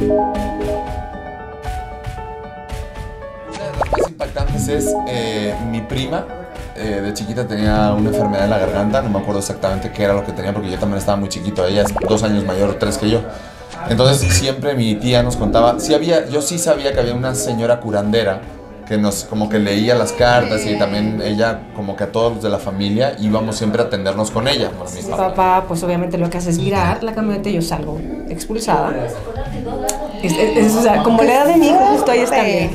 Una de las más impactantes es eh, mi prima. eh, de chiquita tenía una enfermedad en la garganta, no me acuerdo exactamente qué era lo que tenía porque yo también estaba muy chiquito, ella es dos años mayor, tres que yo. Entonces siempre mi tía nos contaba, sí había, yo sí sabía que había una señora curandera que nos como que leía las cartas y también ella como que a todos los de la familia íbamos siempre a atendernos con ella. Mis Mi papás. papá, pues obviamente lo que hace es virar la camioneta y yo salgo expulsada. Es, es- es, o sea, como la edad de mi hijo, justo ahí está bien.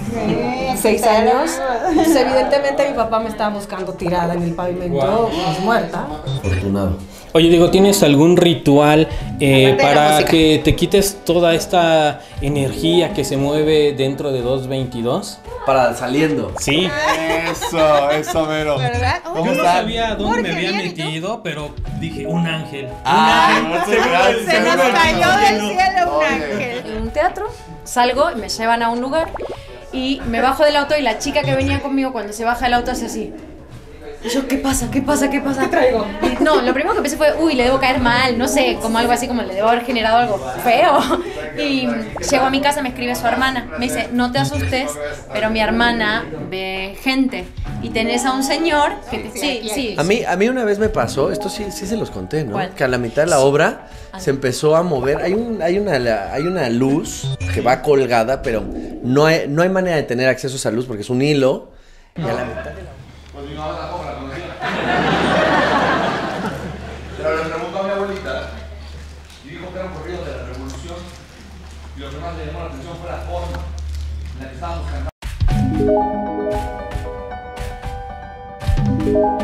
Seis años. Pues evidentemente mi papá me estaba buscando tirada en el pavimento, pues, muerta. Afortunado. Oye, digo, ¿tienes algún ritual eh, para que te quites toda esta energía que se mueve dentro de 222? Para saliendo. Sí. Eso, eso, mero. ¿Verdad? Oh, ¿Cómo Yo no sabía dónde me había metido, pero dije, un ángel. Ah, muchas gracias. Se nos cayó del cielo un ángel. en un teatro, salgo y me llevan a un lugar y me bajo del auto y la chica que venía conmigo cuando se baja del auto hace así. Y yo, ¿qué pasa? ¿Qué pasa? ¿Qué pasa? ¿Qué traigo? no, lo primero que pensé fue, uy, le debo caer mal, no sé, como algo así, como le debo haber generado algo feo. Y llego a mi casa, me escribe su hermana, me dice, no te asustes, pero mi hermana ve gente y tenés a un señor que te... Sí, sí. A mí, a mí una vez me pasó, esto sí, sí se los conté, ¿no? ¿Cuál? Que a la mitad de la obra se empezó a mover. Hay, un, hay, una, hay una luz que va colgada, pero no hay, no hay manera de tener acceso a esa luz porque es un hilo. Y a la mitad de la Pero le preguntó a mi abuelita y dijo que era un corrido de la revolución y lo que más le llamó la atención fue la forma en la que estábamos cantando.